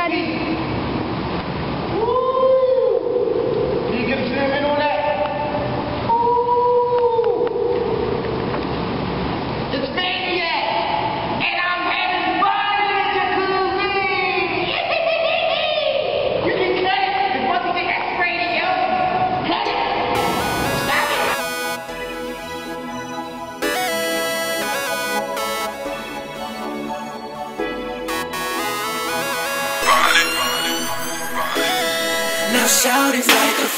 Carinho. Shout it's like a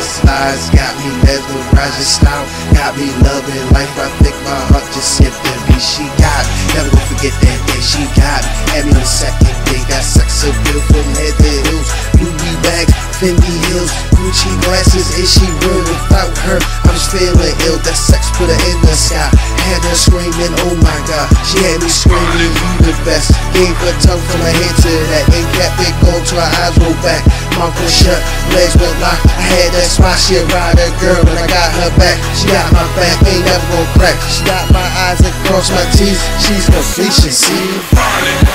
hypnotized, eyes got me mesmerized. Your style got me loving life. I think my heart just skipped a beat. She got me, never gonna forget that day. She got me, had me on second day. Got sex so beautiful, head to heels, Louis bags, Fendi heels, Gucci glasses. Is she real without her? I'm just feeling ill. That sex put her in screaming, oh my god. She had me screaming, you the best. Gave her tongue from her head to that. And kept it going till her eyes rolled back. Mouth was shut, legs went locked. I had that spot, she a rider girl, and I got her back. She got my back, ain't never gonna crack. She got my eyes and cross my T's. She's completion, see?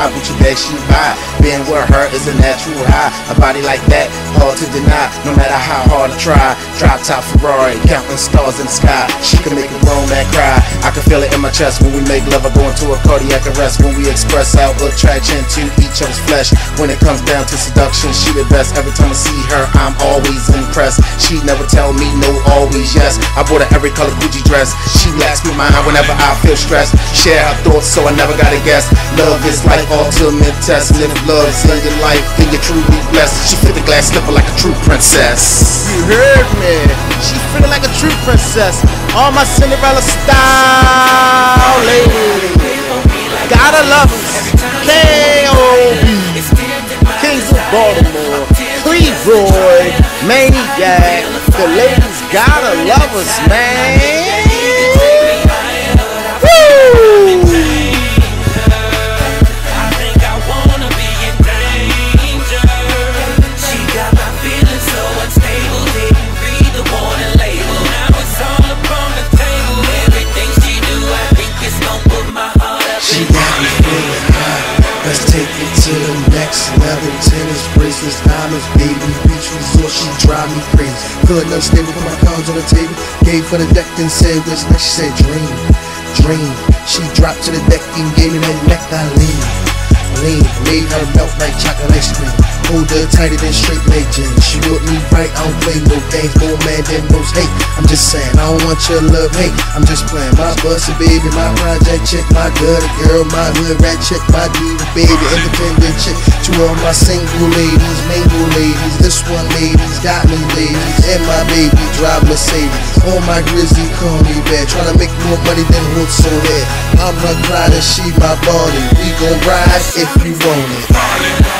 Drive, Gucci bag she buy. Being with her is a natural high. A body like that, hard to deny. No matter how hard I try. Drop top Ferrari, counting stars in the sky. She can make a grown man cry. I can feel it in my chest when we make love. I go into a cardiac arrest when we express our attraction to each other's flesh. When it comes down to seduction, she the best. Every time I see her, I'm always impressed. She never tell me no, always yes. I bought her every color Gucci dress. She relax me mind whenever I feel stressed. Share her thoughts, so I never gotta guess. Love is like ultimate test. Live love's in your life, then you're truly blessed. She fit the glass slipper like a true princess. You heard me. She feeling like a true princess. All my Cinderella style lady. Gotta love us. K.O.B. Kings of Baltimore. Cleveroy. Mainnyack. The ladies gotta love us, man. Level. Tennis bracelets, diamonds, baby. Beach resort, she drive me crazy. Couldn't unstable, put my cards on the table. Gave for the deck and said, which next? She said, dream, dream. She dropped to the deck and gave me that neck. I lean, lean. Made her melt like chocolate ice cream. Hold her tighter than straight leg jeans. She with me right, I don't play no games. More man than most hate. I'm just saying, I don't want your love hate. I'm just playing my busty baby, my project chick, my gutter girl, my hood rat chick, my diva baby, independent chick. To all my single ladies, mingle ladies, this one ladies, got me ladies, and my baby drive Mercedes. All my grizzly call me bad, tryna make more money than hooks on head. I'm a rider, she my body. We gon' ride if you want it.